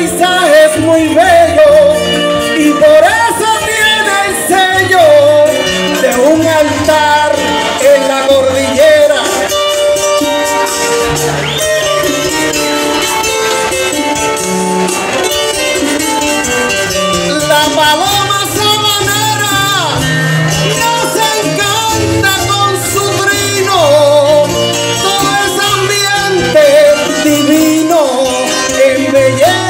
paisaje es muy bello y por eso tiene el sello de un altar en la cordillera. La paloma sabanera nos encanta con su trino, todo ese ambiente divino en embellece.